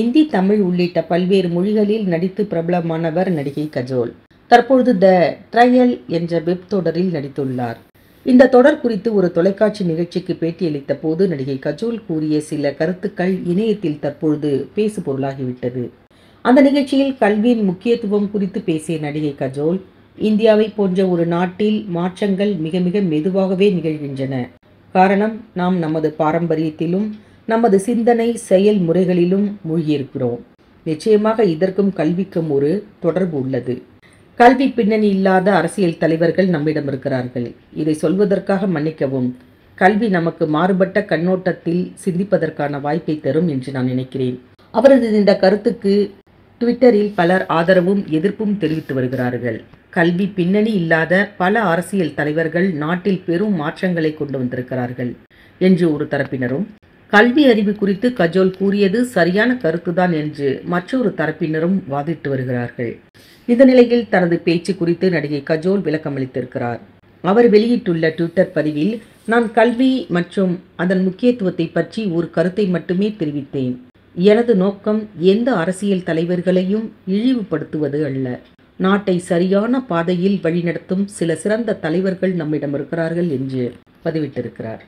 இந்தி தமிழ் உள்ளிட்ட பல்வேறு மொழிகளில் நடித்து பிரபலமானவர் நடிகை கஜோல். தற்பொழுது த ட்ரையல் என்ற வெப் தொடரில் நடித்துள்ளார். இந்த தொடர் குறித்து ஒரு தொலைக்காட்சி நிகழ்ச்சிக்கு பேட்டியளித்த போது நடிகை கஜோல் கூறிய சில கருத்துக்கள் இணையத்தில் தற்பொழுது பேசு பொருளாகிவிட்டது அந்த நிகழ்ச்சியில் கல்வியின் முக்கியத்துவம் குறித்து பேசிய நடிகை கஜோல் இந்தியாவை போன்ற ஒரு நாட்டில் மாற்றங்கள் மிக மிக மெதுவாகவே நிகழ்கின்றன. காரணம் நாம் நமது பாரம்பரியத்திலும் நமது சிந்தனை செயல்முறைகளிலும் மூழ்கியிருக்கிறோம். நிச்சயமாக இதற்கும் கல்விக்கும் ஒரு தொடர்பு உள்ளது. கல்வி பின்னணி இல்லாத அரசியல் தலைவர்கள் நம்மிடம் இருக்கிறார்கள். இதை சொல்வதற்காக மன்னிக்கவும் கல்வி நமக்கு மாறுபட்ட கண்ணோட்டத்தில் சிந்திப்பதற்கான வாய்ப்பை தரும் என்று நான் நினைக்கிறேன். அவரது இந்த கருத்துக்கு ட்விட்டரில் பலர் ஆதரவும் எதிர்ப்பும் தெரிவித்து வருகிறார்கள். கல்வி பின்னணி இல்லாத பல அரசியல் தலைவர்கள் நாட்டில் பெரும் மாற்றங்களை கொண்டு வந்திருக்கிறார்கள். என்று ஒரு தரப்பினரும் கல்வி அறிவு குறித்து கஜோல் கூறியது சரியான கருத்துதான் என்று மற்றொரு தரப்பினரும் வாதிட்டு வருகிறார்கள். இந்த நிலையில் தனது பேச்சு குறித்து நடிகை கஜோல் விளக்கமளித்திருக்கிறார். அவர் வெளியிட்டுள்ள ட்விட்டர் பதிவில் நான் கல்வி மற்றும் அதன் முக்கியத்துவத்தை பற்றி ஒரு கருத்தை மட்டுமே தெரிவித்தேன். எனது நோக்கம் எந்த அரசியல் தலைவர்களையும் இழிவுபடுத்துவது அல்ல. நாட்டை சரியான பாதையில் வழிநடத்தும் சில சிறந்த தலைவர்கள் நம்மிடம் இருக்கிறார்கள் என்று பதிவிட்டிருக்கிறார்.